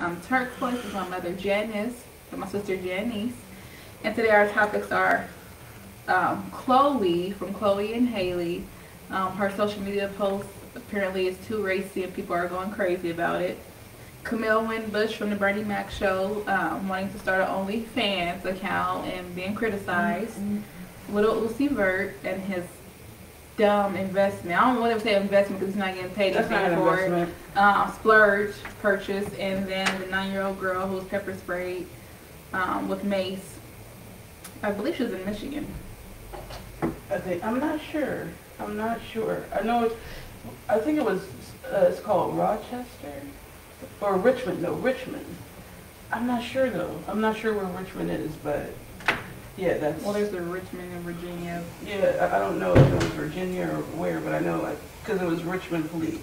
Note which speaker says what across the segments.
Speaker 1: I'm Turquoise with my mother Janice and my sister Janice. And today our topics are um, Chloe from Chloe and Haley. Um, her social media post apparently is too racy and people are going crazy about it. Camille Winbush from the Bernie Mac show um, wanting to start an OnlyFans account and being criticized. Mm-hmm. Lil Uzi Vert and his dumb investment. I don't want to say investment because he's not getting paid anything for it. Um, splurge purchase, and then the nine-year-old girl who was pepper sprayed um, with mace. I believe she was in Michigan.
Speaker 2: I think I'm not sure. I'm not sure. I know it's. I think it was. Uh, it's called Rochester or Richmond. No, Richmond. I'm not sure though. I'm not sure where Richmond is, but yeah, that's.
Speaker 1: Well, there's the Richmond in Virginia.
Speaker 2: Yeah, I, I don't know if it was Virginia or where, but I know because it was Richmond Police.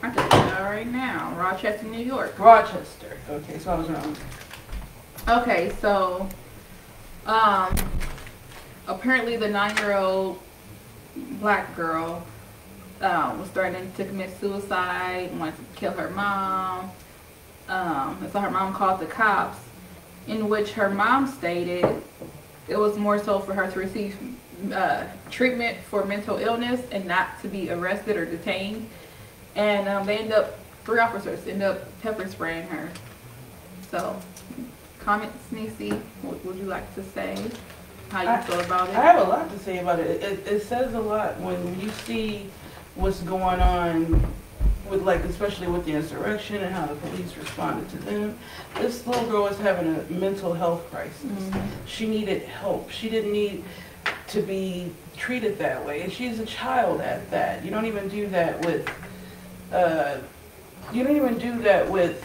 Speaker 1: I can tell you right now, Rochester, New York.
Speaker 2: Rochester. Okay, so I was wrong.
Speaker 1: Okay, so um, apparently the nine-year-old black girl um, was threatening to commit suicide, wanted to kill her mom. Um, so her mom called the cops in which her mom stated it was more so for her to receive uh, treatment for mental illness and not to be arrested or detained. And um, they end up, three officers end up pepper spraying her. So, comments, Nisi, what would you like to say? How you I, feel about it?
Speaker 2: I have a lot to say about it. It, it says a lot when you see what's going on with like especially with the insurrection and how the police responded to them. This little girl was having a mental health crisis. Mm-hmm. She needed help. She didn't need to be treated that way, and she's a child at that. You don't even do that with. Uh, you don't even do that with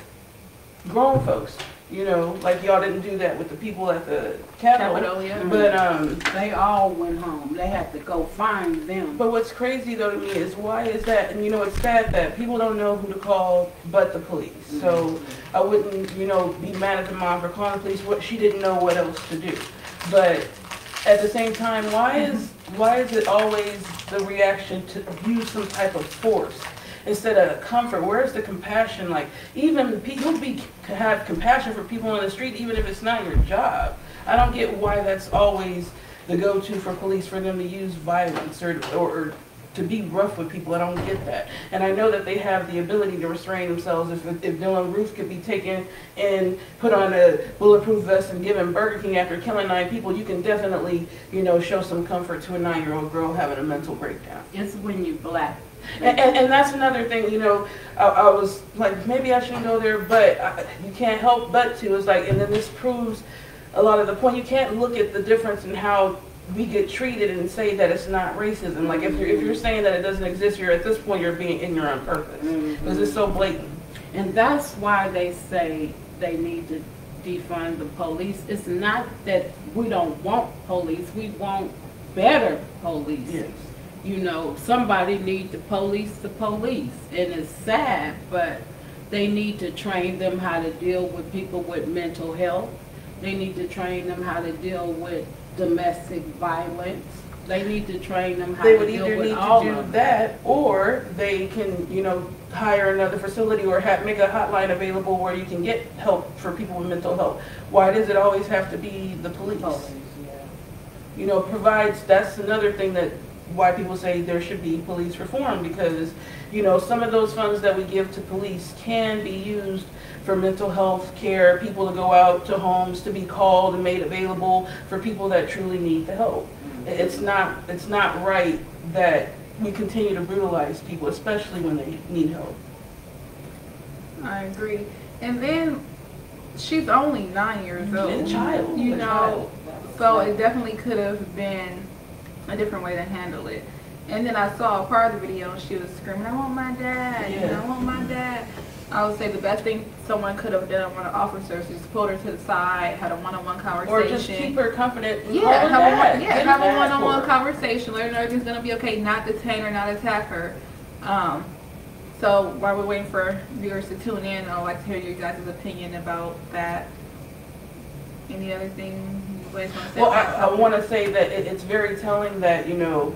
Speaker 2: grown folks. You know, like y'all didn't do that with the people at the Capitol. Capitol yeah. But um,
Speaker 3: they all went home. They had to go find them.
Speaker 2: But what's crazy though to me is why is that? And you know, it's sad that people don't know who to call but the police. Mm-hmm. So I wouldn't, you know, be mad at the mom for calling the police. What she didn't know what else to do. But at the same time, why is why is it always the reaction to use some type of force? Instead of comfort? Where's the compassion? Like even people be have compassion for people on the street, even if it's not your job. I don't get why that's always the go-to for police for them to use violence or, or, to be rough with people. I don't get that. And I know that they have the ability to restrain themselves. If, if Dylann Roof could be taken and put on a bulletproof vest and given Burger King after killing nine people, you can definitely, you know, show some comfort to a nine-year-old girl having a mental breakdown.
Speaker 3: It's when you black
Speaker 2: and, and, and, that's another thing, you know, I, I, was like, maybe I shouldn't go there, but I, you can't help but to. It's like, and then this proves a lot of the point. You can't look at the difference in how we get treated and say that it's not racism. Like if you're, if you're saying that it doesn't exist, you're at this point you're being ignorant on purpose because mm-hmm. it's so blatant.
Speaker 3: And that's why they say they need to defund the police. It's not that we don't want police; we want better police.
Speaker 2: Yes
Speaker 3: you know, somebody need to police the police. And it's sad, but they need to train them how to deal with people with mental health. They need to train them how to deal with domestic violence. They need to train them how
Speaker 2: they
Speaker 3: to deal with
Speaker 2: all of They would either need to do that, or they can, you know, hire another facility or have, make a hotline available where you can get help for people with mental health. Why does it always have to be the police? police yeah. You know, provides, that's another thing that why people say there should be police reform because you know some of those funds that we give to police can be used for mental health care people to go out to homes to be called and made available for people that truly need the help. It's not it's not right that we continue to brutalize people especially when they need help.
Speaker 1: I agree. And then she's only nine years old.
Speaker 2: a child
Speaker 1: you
Speaker 2: a
Speaker 1: know
Speaker 2: child.
Speaker 1: so it definitely could have been a different way to handle it. And then I saw a part of the video and she was screaming, I want my dad, yeah. you know, I want my dad. I would say the best thing someone could have done, one of the officers, is pulled her to the side, had a one-on-one conversation.
Speaker 2: Or just keep her confident.
Speaker 1: Yeah, have a, one, yeah, have a one-on-one conversation. Let her know everything's going to be okay, not detain her, not attack her. Um, so while we're waiting for viewers to tune in, I'd like to hear your guys' opinion about that. Any other thing Blaze wanna say
Speaker 2: Well, I, I want to say that it, it's very telling that, you know,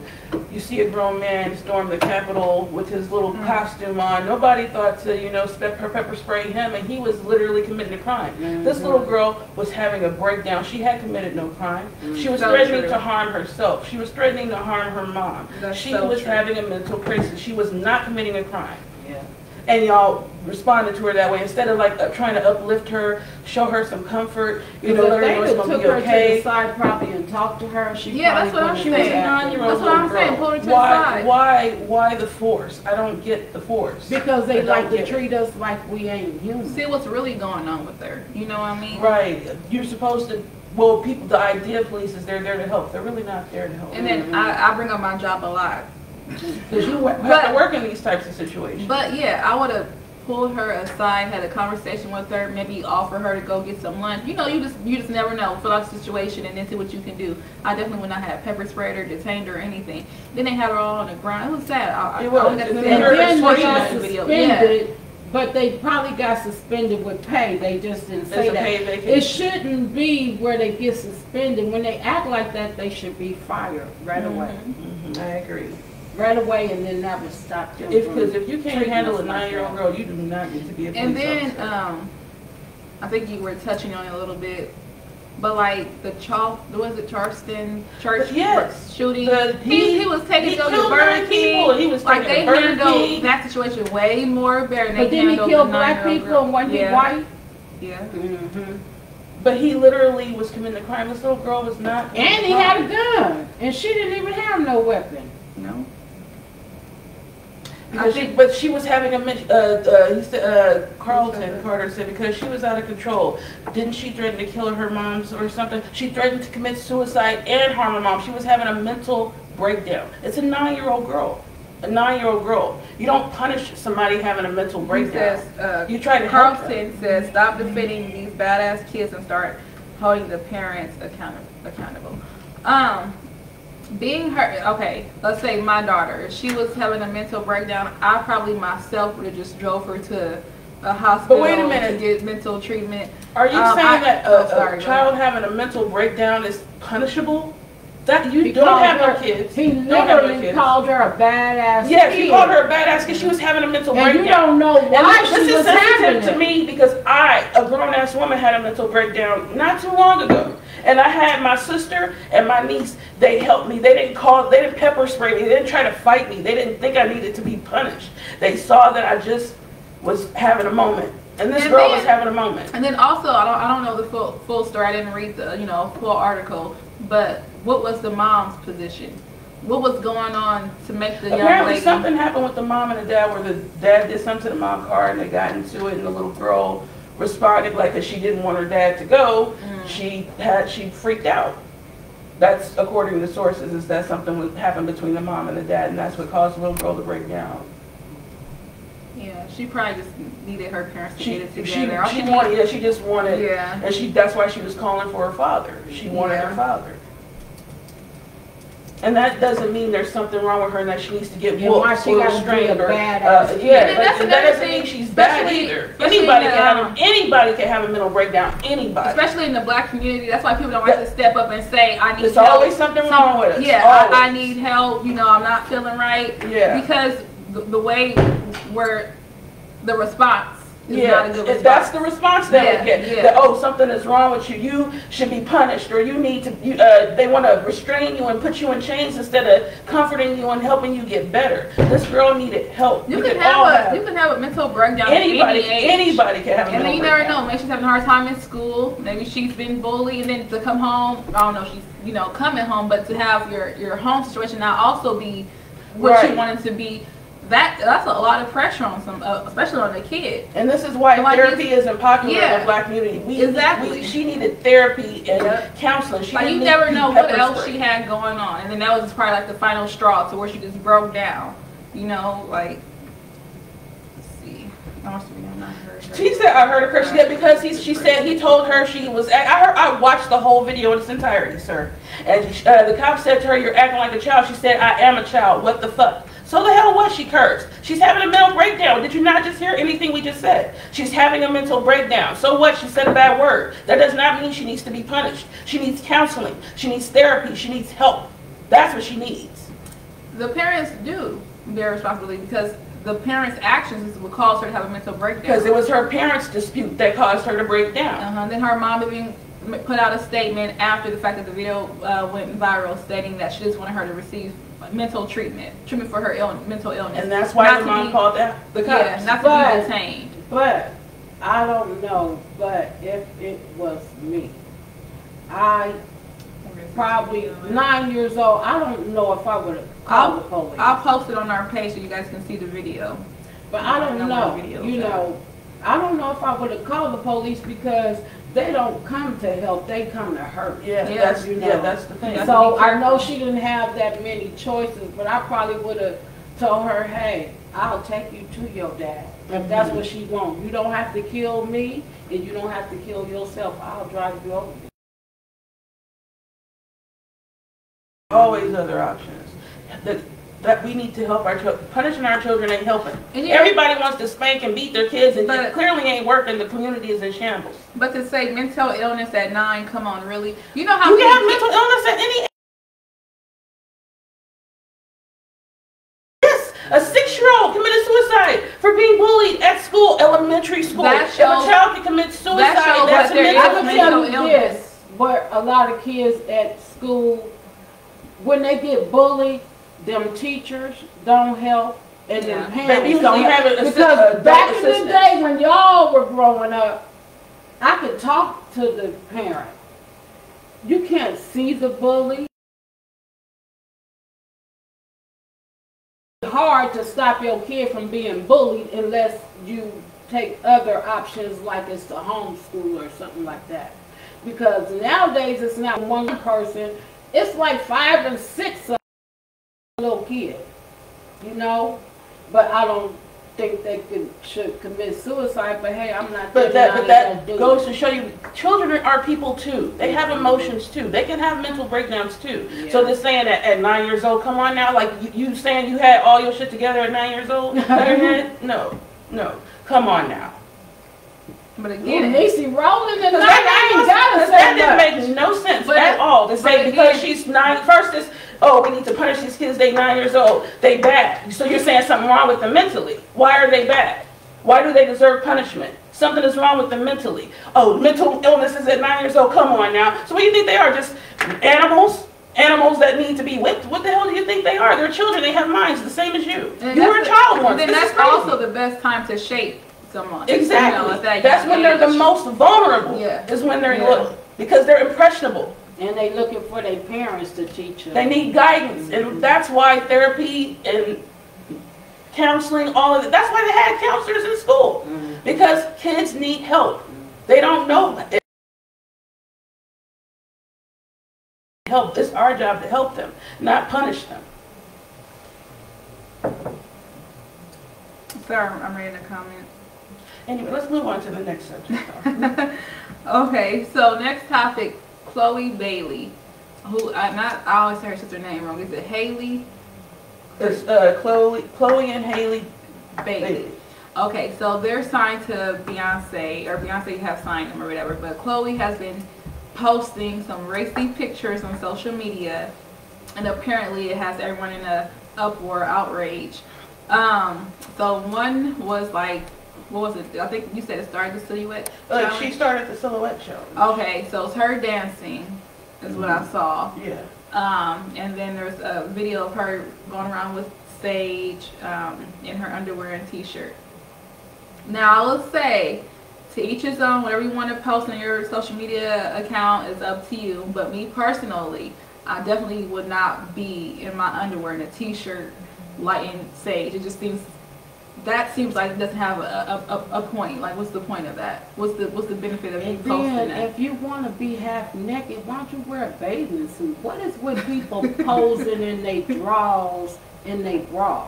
Speaker 2: you see a grown man storm the Capitol with his little
Speaker 1: Mm.
Speaker 2: costume on. Nobody thought to, you know, spec- pepper spray him, and he was literally committing a crime. This
Speaker 1: Mm-hmm.
Speaker 2: little girl was having a breakdown. She had committed no crime. She was
Speaker 1: So
Speaker 2: threatening
Speaker 1: true.
Speaker 2: to harm herself. She was threatening to harm her mom.
Speaker 1: That's
Speaker 2: she
Speaker 1: so
Speaker 2: was
Speaker 1: true.
Speaker 2: having a mental crisis. She was not committing a crime.
Speaker 3: Yeah.
Speaker 2: And y'all responded to her that way instead of like uh, trying to uplift her, show her some comfort, you know,
Speaker 3: Because
Speaker 2: let
Speaker 3: if
Speaker 2: her know
Speaker 3: they
Speaker 2: it's gonna
Speaker 3: took
Speaker 2: be
Speaker 3: her to the side property and talked to her, she
Speaker 1: Yeah, that's what I'm
Speaker 2: She
Speaker 3: have
Speaker 2: was a
Speaker 1: saying.
Speaker 2: nine-year-old
Speaker 1: That's what I'm saying,
Speaker 2: girl.
Speaker 1: pull her to the
Speaker 2: Why,
Speaker 1: side.
Speaker 2: why, why the force? I don't get the force.
Speaker 3: Because they
Speaker 2: don't
Speaker 3: like to
Speaker 2: get it.
Speaker 3: treat us like we ain't human.
Speaker 1: See what's really going on with her. You know what I mean?
Speaker 2: Right, you're supposed to, well, people, the idea of police is they're there to help. They're really not there to help.
Speaker 1: And then I, I bring up my job a lot.
Speaker 2: Because you have
Speaker 1: But-
Speaker 2: to work in these types of situations.
Speaker 1: But yeah, I would have pulled her aside, had a conversation with her, maybe offer her to go get some lunch. You know, you just you just never know. Fill out the situation and then see what you can do. I definitely would not have pepper sprayed her, detained her, or anything. Then they had her all on the ground. It was sad. I, I,
Speaker 2: It was.
Speaker 1: I only got to
Speaker 2: And
Speaker 1: see
Speaker 2: then
Speaker 1: her
Speaker 3: And then they
Speaker 2: extortion
Speaker 3: got
Speaker 1: video. Yeah.
Speaker 3: suspended, but they probably got suspended with pay, they just didn't say
Speaker 2: It's
Speaker 3: that.
Speaker 2: paid.
Speaker 3: It shouldn't be where they get suspended, when they act like that, they should be fired right away.
Speaker 2: Mhm, I agree.
Speaker 3: Right away, and then that would stop them
Speaker 2: If,
Speaker 3: from
Speaker 2: because if you can't
Speaker 3: treating
Speaker 2: handle
Speaker 3: us
Speaker 2: a
Speaker 3: like
Speaker 2: nine-year-old
Speaker 3: that.
Speaker 2: girl, you do not need to be a police
Speaker 1: And then
Speaker 2: officer.
Speaker 1: um, I think you were touching on it a little bit. But like the Charl, was it Charleston church
Speaker 2: Yes.
Speaker 1: shooting?
Speaker 2: The-
Speaker 1: he, he was taking
Speaker 2: he
Speaker 1: to go to Burger
Speaker 2: nine people, and he was
Speaker 1: Like
Speaker 2: taken
Speaker 1: they
Speaker 2: to Burger
Speaker 1: handled
Speaker 2: King.
Speaker 1: that situation way more better than
Speaker 3: But
Speaker 1: they
Speaker 3: didn't he
Speaker 1: handled
Speaker 3: kill
Speaker 1: the
Speaker 3: black
Speaker 1: nine-year-old
Speaker 3: people
Speaker 1: girl.
Speaker 3: and wasn't he
Speaker 1: yeah.
Speaker 3: white?
Speaker 1: Yeah.
Speaker 3: Mm-hmm.
Speaker 2: But he literally was committing a crime. This little girl was not.
Speaker 3: And he had a gun, and she didn't even have no weapon.
Speaker 2: Because
Speaker 1: I
Speaker 2: she, but she was having a, uh, uh, he said, uh, Carlton Carter said because she was out of control. Didn't she threaten to kill her moms or something? She threatened to commit suicide and harm her mom. She was having a mental breakdown. It's a nine-year-old girl. A nine-year-old girl. You don't punish somebody having a mental breakdown.
Speaker 1: says, uh,
Speaker 2: You try to.
Speaker 1: Carlton says, stop defending these badass kids and start holding the parents account- accountable. Um, being hurt, okay, let's say my daughter, if she was having a mental breakdown, I probably myself would have just drove her to a hospital
Speaker 2: wait a minute.
Speaker 1: to get mental treatment.
Speaker 2: Are you
Speaker 1: Um,
Speaker 2: saying
Speaker 1: I-
Speaker 2: that
Speaker 1: oh,
Speaker 2: a,
Speaker 1: sorry,
Speaker 2: a child having a mental breakdown is punishable? That you
Speaker 3: He
Speaker 2: don't have no kids.
Speaker 3: He
Speaker 2: Don't have no
Speaker 3: literally
Speaker 2: kids.
Speaker 3: called her a badass
Speaker 2: Yes, he
Speaker 3: kid.
Speaker 2: called her a badass because she was having a mental
Speaker 3: And
Speaker 2: breakdown.
Speaker 3: you don't know
Speaker 2: And
Speaker 3: why
Speaker 2: this,
Speaker 3: she
Speaker 2: this is
Speaker 3: was having
Speaker 2: sensitive to
Speaker 3: it.
Speaker 2: me because I, a grown ass woman, had a mental breakdown not too long ago. And I had my sister and my niece, they helped me. They didn't call, they didn't pepper spray me. They didn't try to fight me. They didn't think I needed to be punished. They saw that I just was having a moment. And this
Speaker 1: And
Speaker 2: girl
Speaker 1: then-
Speaker 2: was having a moment.
Speaker 1: And then also, I don't, I don't know the full, full story. I didn't read the, you know, full article. But what was the mom's position? What was going on to make the young
Speaker 2: Apparently
Speaker 1: lady?
Speaker 2: something happened with the mom and the dad where the dad did something to the mom car and they got into it and the little girl responded like that she didn't want her dad to go.
Speaker 1: Mm.
Speaker 2: She had, she freaked out. That's according to sources, is that something was happened between the mom and the dad and that's what caused the little girl to break down.
Speaker 1: Yeah, she probably just needed her parents to
Speaker 2: She,
Speaker 1: get it together. All
Speaker 2: she wanted, yeah, she just wanted,
Speaker 1: Yeah.
Speaker 2: and she, that's why she was calling for her father. She wanted her father. And that doesn't mean there's something wrong with her and that she needs to get
Speaker 3: why
Speaker 2: whooped
Speaker 3: she
Speaker 2: or
Speaker 3: gotta be a
Speaker 2: restrained or, uh, yeah,
Speaker 1: And
Speaker 2: but
Speaker 1: that's
Speaker 2: that
Speaker 1: another
Speaker 2: doesn't
Speaker 1: thing,
Speaker 2: mean she's bad
Speaker 1: especially-
Speaker 2: either.
Speaker 1: especially
Speaker 2: Anybody
Speaker 1: the,
Speaker 2: can have,
Speaker 1: um,
Speaker 2: a- anybody can have a mental breakdown, anybody.
Speaker 1: Especially in the black community, that's why people don't like to step up and say, "I need
Speaker 2: There's
Speaker 1: help."
Speaker 2: always something wrong with us,
Speaker 1: Yeah, I, I
Speaker 2: always.
Speaker 1: need help. You know, I'm not feeling right.
Speaker 2: Yeah.
Speaker 1: Because the, the way where the response
Speaker 2: Yeah,
Speaker 1: not a good
Speaker 2: if that's the response that
Speaker 1: Yeah,
Speaker 2: we get.
Speaker 1: yeah.
Speaker 2: That, oh, something is wrong with you. You should be punished, or you need to. You, uh, they want to restrain you and put you in chains instead of comforting you and helping you get better. This girl needed help.
Speaker 1: you can have a
Speaker 2: have-
Speaker 1: you can have a mental breakdown
Speaker 2: anybody.
Speaker 1: any.
Speaker 2: Anybody can have a
Speaker 1: And
Speaker 2: mental
Speaker 1: then you never
Speaker 2: breakdown.
Speaker 1: know. Maybe she's having a hard time in school. Maybe she's been bullied, and then to come home, I don't know. She's you know coming home, but to have your your home situation now also be what
Speaker 2: Right.
Speaker 1: you wanted to be. That that's a lot of pressure on some, uh, especially on the kid.
Speaker 2: And this is why
Speaker 1: Like
Speaker 2: therapy isn't popular in the black community. We,
Speaker 1: Exactly.
Speaker 2: we- she needed therapy and
Speaker 1: Yep.
Speaker 2: counseling. She
Speaker 1: Like you never know what else
Speaker 2: spray.
Speaker 1: she had going on, and then that was probably like the final straw to where she just broke down. You know, like let's see. I must be I'm not heard. her.
Speaker 2: She said, I heard her curse. Yeah, because he, she said he told her she was. I heard. I watched the whole video in its entirety, sir. And uh, the cop said to her, "You're acting like a child." She said, "I am a child. What the fuck?" So the hell was she cursed? She's having a mental breakdown. Did you not just hear anything we just said? She's having a mental breakdown. So what? She said a bad word. That does not mean she needs to be punished. She needs counseling. She needs therapy. She needs help. That's what she needs.
Speaker 1: The parents do bear responsibility because the parents' actions is what caused her to have a mental breakdown.
Speaker 2: Because it was her parents' dispute that caused her to break down.
Speaker 1: Uh-huh. Then her mom even put out a statement after the fact that the video uh, went viral, stating that she just wanted her to receive mental treatment, treatment for her Ill- mental illness.
Speaker 2: And that's why
Speaker 1: Not
Speaker 2: the mom
Speaker 1: be-
Speaker 2: called that the
Speaker 1: Yeah,
Speaker 2: cops.
Speaker 1: not to
Speaker 3: But-
Speaker 1: be detained.
Speaker 3: But I don't know, but if it was me, I probably nine years old, I don't know if I would have called the police.
Speaker 1: I'll post it on our page so you guys can see the video.
Speaker 3: But I
Speaker 1: I
Speaker 3: don't
Speaker 1: don't know
Speaker 3: know,
Speaker 1: video
Speaker 3: you
Speaker 1: is
Speaker 3: know, I don't know if I would have called the police because they don't come to help, they come to hurt.
Speaker 2: Yeah,
Speaker 1: Yeah,
Speaker 2: that's
Speaker 3: you
Speaker 2: yeah, that's the thing.
Speaker 3: So I know she didn't have that many choices, but I probably would have told her, hey, I'll take you to your dad. If that's mm-hmm. what she wants. You don't have to kill me and you don't have to kill yourself. I'll drive you over.
Speaker 2: always other options. That, that we need to help our children. Punishing our children ain't helping.
Speaker 1: And you-
Speaker 2: Everybody wants to spank and beat their kids, and
Speaker 1: But-
Speaker 2: it clearly ain't working. The community is in shambles.
Speaker 1: But to say mental illness at nine, come on, really? You know how
Speaker 2: You can have mental illness at any. Yes, a six-year-old committed suicide for being bullied at school, elementary school.
Speaker 1: That
Speaker 2: if
Speaker 1: shows-
Speaker 2: a child can commit suicide,
Speaker 1: that shows
Speaker 2: that's
Speaker 1: that
Speaker 2: a
Speaker 1: there
Speaker 2: mental
Speaker 1: is mental illness.
Speaker 3: this, but a lot of kids at school, when they get bullied, them teachers don't help and
Speaker 1: Yeah.
Speaker 3: them parents don't
Speaker 2: have
Speaker 3: help. Because back in the day when y'all were growing up, I could talk to the parent. You can't see the bully. hard to stop your kid from being bullied unless you take other options like it's a homeschool or something like that. Because nowadays it's not one person, it's like five and six of kid, you know? But I don't think they could, should commit suicide, but hey, I'm not
Speaker 2: But
Speaker 3: telling
Speaker 2: that,
Speaker 3: y'all
Speaker 2: but
Speaker 3: they don't
Speaker 2: that
Speaker 3: do
Speaker 2: goes
Speaker 3: it.
Speaker 2: to show you, children are people too. They have emotions too. They can have mental breakdowns too. So
Speaker 3: Yeah.
Speaker 2: just saying that at nine years old, come on now, like you, you saying you had all your shit together at nine years old? no, no, come on now.
Speaker 1: But
Speaker 3: Ooh,
Speaker 1: again,
Speaker 3: Niecy rolling
Speaker 2: Because
Speaker 3: and
Speaker 2: that,
Speaker 3: I ain't gotta
Speaker 2: that,
Speaker 3: say
Speaker 2: that
Speaker 3: much.
Speaker 2: didn't make no sense
Speaker 1: But-
Speaker 2: at all to say
Speaker 1: but
Speaker 2: because
Speaker 1: again-
Speaker 2: she's nine. First is oh we need to punish these kids. They nine years old. They bad. So you're saying something wrong with them mentally? Why are they bad? Why do they deserve punishment? Something is wrong with them mentally. Oh, mental illnesses at nine years old. Come on now. So what do you think they are? Just animals? Animals that need to be whipped? What the hell do you think they are? They're children. They have minds the same as you.
Speaker 1: and
Speaker 2: you were a child once.
Speaker 1: Then
Speaker 2: This
Speaker 1: that's also the best time to shape someone. you know,
Speaker 2: Exactly.
Speaker 1: that
Speaker 2: That's when they're the most vulnerable.
Speaker 1: Yeah.
Speaker 2: Is when they're
Speaker 1: Yeah.
Speaker 2: little because they're impressionable.
Speaker 3: And they looking for their parents to teach them.
Speaker 2: They need guidance, and that's why therapy and counseling, all of it. That's why they had counselors in school
Speaker 3: Mhm.
Speaker 2: because kids need help. They don't know help. It's our job to help them, not punish them.
Speaker 1: Sorry, I'm reading a comment.
Speaker 2: Anyway, let's move on to the next subject.
Speaker 1: Okay, so next topic, Chloe Bailey, who I not I always say her sister name wrong. Is it Haley
Speaker 2: It's uh, Chloe, Chloe and Haley
Speaker 1: Bailey?
Speaker 2: Bailey.
Speaker 1: Okay, so they're signed to Beyonce, or Beyonce have signed them or whatever. But Chloe has been posting some racy pictures on social media, and apparently it has everyone in a uproar, outrage. Um, so one was like, what was it? I think you said it started the silhouette.
Speaker 2: Like
Speaker 1: challenge?
Speaker 2: she started the silhouette show.
Speaker 1: Okay, so it's her dancing, is what I saw.
Speaker 2: Yeah.
Speaker 1: Um, and then there's a video of her going around with Sage um, in her underwear and t-shirt. Now I will say, to each his own. Whatever you want to post on your social media account is up to you. But me personally, I definitely would not be in my underwear and a t-shirt lighting Sage. It just seems that seems like it doesn't have a, a, a, point. Like, what's the point of that? What's the what's the benefit of you
Speaker 3: And
Speaker 1: posting
Speaker 3: then,
Speaker 1: that?
Speaker 3: if you want to be half naked, why don't you wear a bathing suit? What is with people posing in their drawers and they bra?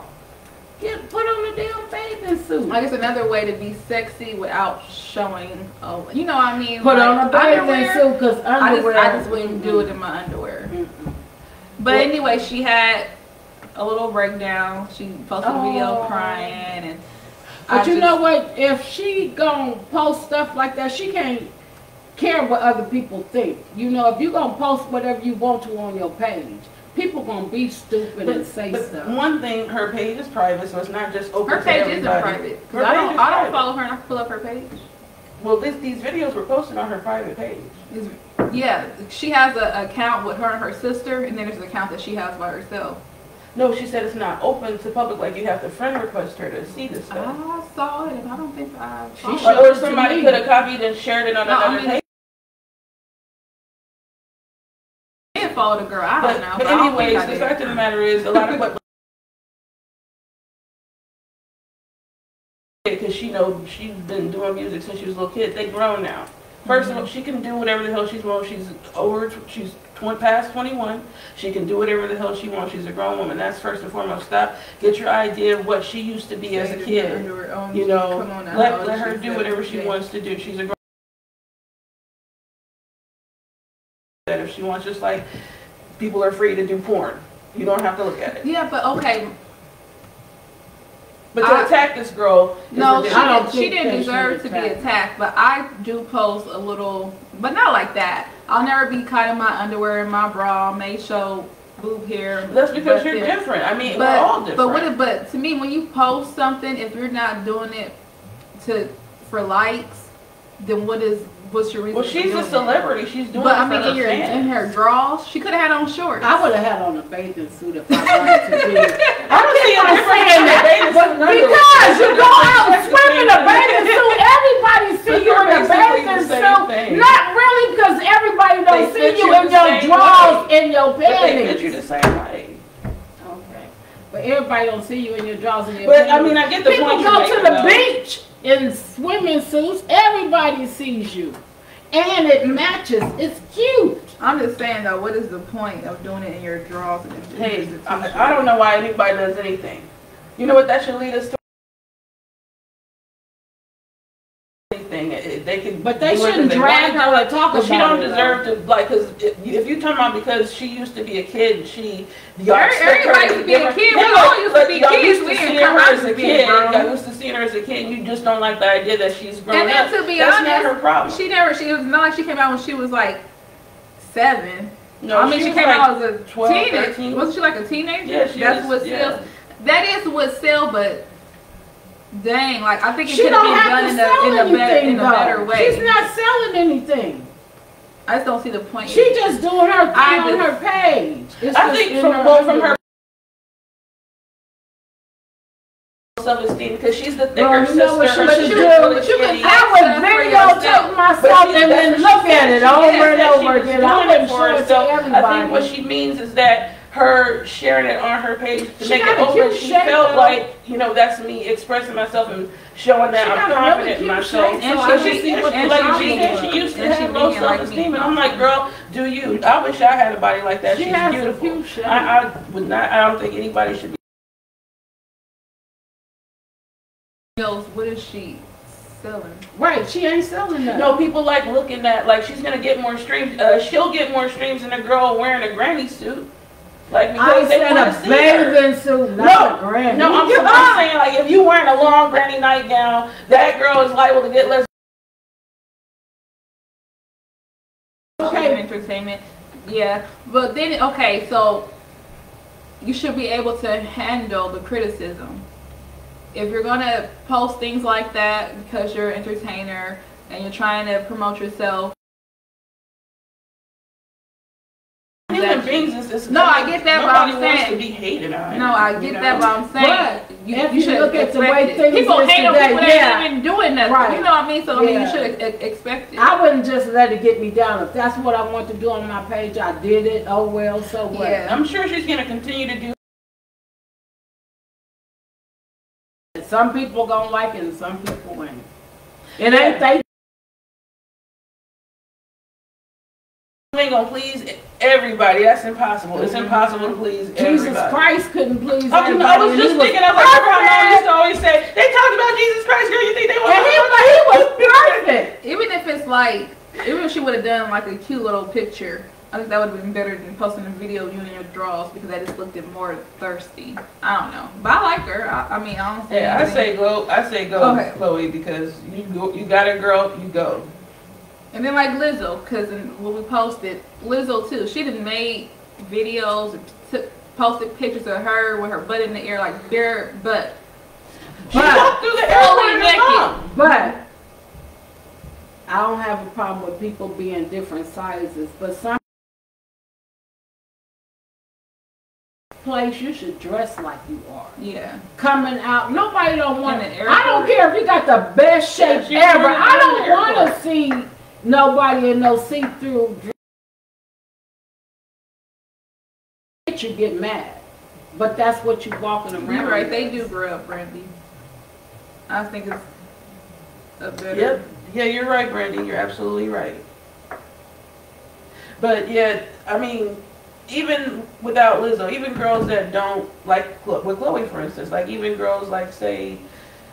Speaker 3: Get put on a damn bathing suit.
Speaker 1: I guess another way to be sexy without showing, oh, you know what I mean?
Speaker 3: Put
Speaker 1: like,
Speaker 3: on a bathing
Speaker 1: underwear.
Speaker 3: suit because
Speaker 1: I just. I just wouldn't do it in my underwear.
Speaker 3: Mm-mm.
Speaker 1: But
Speaker 3: Well-
Speaker 1: anyway, she had a little breakdown. She posted a video
Speaker 3: Oh.
Speaker 1: crying and.
Speaker 3: But
Speaker 1: I
Speaker 3: you
Speaker 1: just-
Speaker 3: know what? If she gonna post stuff like that, she can't care what other people think. You know, if you gonna post whatever you want to on your page, people gonna be stupid and say
Speaker 2: But
Speaker 3: stuff.
Speaker 2: one thing, her page is private, so it's not just open
Speaker 1: Her
Speaker 2: to
Speaker 1: page isn't
Speaker 2: everybody.
Speaker 1: private.
Speaker 2: Her
Speaker 1: I
Speaker 2: page
Speaker 1: don't,
Speaker 2: is
Speaker 1: I don't follow her and I can pull up her page.
Speaker 2: Well, this, these videos were posted on her private page.
Speaker 1: It's- Yeah, she has an account with her and her sister, and then there's an account that she has by herself.
Speaker 2: No, she said it's not open to public, like you have to friend request her to see this stuff.
Speaker 1: I saw it, and I don't think I.
Speaker 3: She
Speaker 1: followed
Speaker 3: showed
Speaker 2: Or, or somebody could have copied and shared it on
Speaker 1: No, I
Speaker 2: another
Speaker 1: mean,
Speaker 2: page.
Speaker 1: I did follow the girl. I
Speaker 2: But,
Speaker 1: don't know.
Speaker 2: but
Speaker 1: I
Speaker 2: anyways, the fact of the matter is, a lot of what because she know she's been doing music since she was a little kid. They grown now. 1st of all, she can do whatever the hell she wants. She's over. She's tw- past 21. She can do whatever the hell she wants. She's a grown woman. That's first and foremost. Stop. Get your idea of what she used to be as a kid.
Speaker 1: Under her own-
Speaker 2: You know,
Speaker 1: come on now, how
Speaker 2: let,
Speaker 1: old
Speaker 2: let her
Speaker 1: she?
Speaker 2: do whatever she
Speaker 1: Seventeen.
Speaker 2: wants to do. She's a grown that if she wants, just like people are free to do porn. You don't have to look at it.
Speaker 1: Yeah, but okay.
Speaker 2: But to
Speaker 1: I-
Speaker 2: attack this girl,
Speaker 1: No, she,
Speaker 2: ridiculous.
Speaker 3: I don't
Speaker 1: did, she
Speaker 3: think
Speaker 1: didn't deserve
Speaker 3: should
Speaker 1: to be attacked, but I do post a little, but not like that. I'll never be caught in my underwear and my bra, may show boob hair.
Speaker 2: That's because you're
Speaker 1: there.
Speaker 2: different. I mean,
Speaker 1: But
Speaker 2: we're all different.
Speaker 1: but what? if- But to me, when you post something, if you're not doing it to for likes, then what is what's your reason?
Speaker 2: well,
Speaker 1: for
Speaker 2: she's
Speaker 1: doing
Speaker 2: a
Speaker 1: it?
Speaker 2: celebrity. She's doing
Speaker 1: But
Speaker 2: it
Speaker 1: I mean,
Speaker 2: for
Speaker 1: in
Speaker 2: her
Speaker 1: your in her drawers, she could have had on shorts.
Speaker 3: I would have had on a bathing suit if I wanted to be.
Speaker 2: I don't see a
Speaker 3: I'm
Speaker 2: difference in the
Speaker 3: that,
Speaker 2: bathing
Speaker 3: but
Speaker 2: suit.
Speaker 3: Because you go out and
Speaker 2: That's the
Speaker 3: swim in a bathing suit, everybody see you in
Speaker 2: they're
Speaker 3: a bathing suit. Not really, because everybody don't
Speaker 2: They
Speaker 3: see you
Speaker 2: you
Speaker 3: in your
Speaker 2: same
Speaker 3: drawers
Speaker 2: way.
Speaker 3: and your
Speaker 2: But they fit you
Speaker 3: panties.
Speaker 2: the same way.
Speaker 3: Okay, but everybody don't see you in your drawers and your
Speaker 2: But I
Speaker 3: panties.
Speaker 2: mean, I get the
Speaker 3: People
Speaker 2: point you're
Speaker 3: go to
Speaker 2: making,
Speaker 3: the
Speaker 2: though.
Speaker 3: beach in swimming suits. Everybody sees you, and it matches. It's cute.
Speaker 1: I'm just saying though, what is the point of doing it in your drawers?
Speaker 2: Hey,
Speaker 1: it's a t-shirt?
Speaker 2: I, I don't know why anybody does anything. You know what that should lead us to? Can.
Speaker 3: But they shouldn't
Speaker 2: they
Speaker 3: drag her or talk about
Speaker 2: she don't deserve to, like, cause if, if you talking about because she used to be a kid, and she. y'all
Speaker 1: Every-
Speaker 2: expect her
Speaker 1: everybody used to be a kid. We all used to be kids.
Speaker 2: used to
Speaker 1: We didn't come
Speaker 2: her
Speaker 1: out
Speaker 2: as a kid. Y'all used to seeing her as a kid, you just don't like the idea that she's grown
Speaker 1: And
Speaker 2: up.
Speaker 1: then to be
Speaker 2: That's
Speaker 1: honest,
Speaker 2: not her problem.
Speaker 1: She never. She was not like she came out when she was like seven.
Speaker 2: No,
Speaker 1: I mean, she,
Speaker 2: was
Speaker 1: came
Speaker 2: like
Speaker 1: out as a
Speaker 2: 12,
Speaker 1: teenager.
Speaker 2: 13.
Speaker 1: Wasn't she like a teenager?
Speaker 2: Yeah, she
Speaker 1: That's
Speaker 2: was-
Speaker 1: what
Speaker 2: yeah.
Speaker 1: sells. That is what sell, but dang, like I think it could have been done in
Speaker 3: sell
Speaker 1: a in a better in a better way.
Speaker 3: She's not selling anything.
Speaker 1: I just don't see the point.
Speaker 3: She just doing her thing
Speaker 1: I
Speaker 3: on
Speaker 1: just-
Speaker 3: her page. It's
Speaker 2: I think from,
Speaker 3: her
Speaker 2: well, from her self-esteem, because she's the thicker
Speaker 3: Well, you
Speaker 2: sister.
Speaker 3: know what she
Speaker 2: her
Speaker 3: should
Speaker 2: sister's
Speaker 3: do?
Speaker 2: really
Speaker 1: But you can.
Speaker 3: I would videotape myself and then look at it over and over again. I wouldn't show it to
Speaker 2: I think what she means is that her sharing it on her page to
Speaker 3: She
Speaker 2: make it open, she
Speaker 3: shape,
Speaker 2: felt
Speaker 3: though.
Speaker 2: like, you know, that's me expressing myself and showing that
Speaker 3: She
Speaker 2: I'm
Speaker 3: got a really
Speaker 2: confident in myself.
Speaker 3: shape,
Speaker 1: so
Speaker 2: And
Speaker 1: I
Speaker 2: she,
Speaker 1: can see
Speaker 2: and
Speaker 1: what
Speaker 2: she,
Speaker 1: the
Speaker 2: like
Speaker 1: shop
Speaker 2: she,
Speaker 1: is
Speaker 2: said, she used to
Speaker 1: And she
Speaker 2: have low
Speaker 1: like
Speaker 2: self-esteem, and I'm like, girl, do you? I wish I had a body like that.
Speaker 3: She
Speaker 2: She's
Speaker 3: has a
Speaker 2: beautiful.
Speaker 3: cute shape.
Speaker 2: I, I would not. I don't think anybody should be.
Speaker 1: Girls, what is she selling?
Speaker 3: Right, she ain't selling that.
Speaker 2: No, people like looking at like she's gonna get more streams. Uh, she'll get more streams than a girl wearing a granny suit. Like
Speaker 3: I
Speaker 2: because they want
Speaker 3: a
Speaker 2: to see her.
Speaker 3: suit, not a
Speaker 2: No,
Speaker 3: granny.
Speaker 2: no, I'm, I'm saying like if you wearing a long granny nightgown, that girl is liable to get less.
Speaker 1: Okay, entertainment. Yeah, but then okay, so you should be able to handle the criticism. If you're gonna post things like that because you're an entertainer and you're trying to promote yourself,
Speaker 2: Human
Speaker 1: Exactly.
Speaker 2: beings is, is
Speaker 1: No, I get that, but I'm saying-
Speaker 2: to be hated on.
Speaker 1: no, I
Speaker 2: you
Speaker 1: get
Speaker 2: know?
Speaker 1: that, but I'm saying
Speaker 3: But
Speaker 1: you, you
Speaker 3: you
Speaker 1: should
Speaker 3: look at the way
Speaker 1: it.
Speaker 3: things
Speaker 1: people
Speaker 3: is
Speaker 1: hate on
Speaker 3: today,
Speaker 1: people that
Speaker 3: yeah.
Speaker 1: ain't even doing nothing.
Speaker 3: Right.
Speaker 1: You know what I mean? So I mean, you should expect it.
Speaker 3: I wouldn't just let it get me down. If that's what I want to do on my page, I did it. Oh well, so what?
Speaker 1: Yeah.
Speaker 2: I'm sure she's gonna continue to do.
Speaker 3: Some people gonna like it and some people ain't. It ain't they.
Speaker 2: You ain't gonna please everybody. That's impossible. It's impossible to please everybody. Jesus.
Speaker 3: Christ couldn't please
Speaker 2: I, was-
Speaker 3: everybody.
Speaker 2: I was just
Speaker 3: was
Speaker 2: thinking, I was like, remember how mom used to always say, they talked about Jesus Christ, girl, you think they want
Speaker 3: And he, he was perfect.
Speaker 1: even if it's like, even if she would have done like a cute little picture I think that would have been better than posting a video of you in your drawers because that just looked more thirsty. I don't know, but I like her. I, I mean, I don't. see
Speaker 2: Yeah, I say go. I say go,
Speaker 1: Okay.
Speaker 2: Chloe, because you go, you got a girl, you go.
Speaker 1: And then like Lizzo, because when we posted, Lizzo too, she done made videos, and took, posted pictures of her with her butt in the air, like bare butt.
Speaker 2: She
Speaker 3: But-
Speaker 2: walked through the
Speaker 1: Fully
Speaker 2: airport in the
Speaker 1: naked.
Speaker 3: But I don't have a problem with people being different sizes, but some place you should dress like you are.
Speaker 1: Yeah.
Speaker 3: Coming out, nobody don't want
Speaker 1: In
Speaker 3: it. I don't care if you got the best shape
Speaker 2: Yeah,
Speaker 3: ever. I don't want to see nobody in no see-through dress. You get mad, but that's what you walking around.
Speaker 1: You're right, they do grow up, Brandy. I think it's a better.
Speaker 2: Yep. Yeah, you're right, Brandy. You're absolutely right. But yeah, I mean, even without Lizzo, even girls that don't like Chlo- with Chloe, for instance, like even girls like say